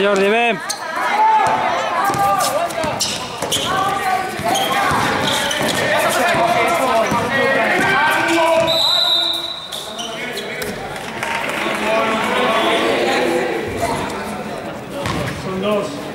Jordi, ven. com nós.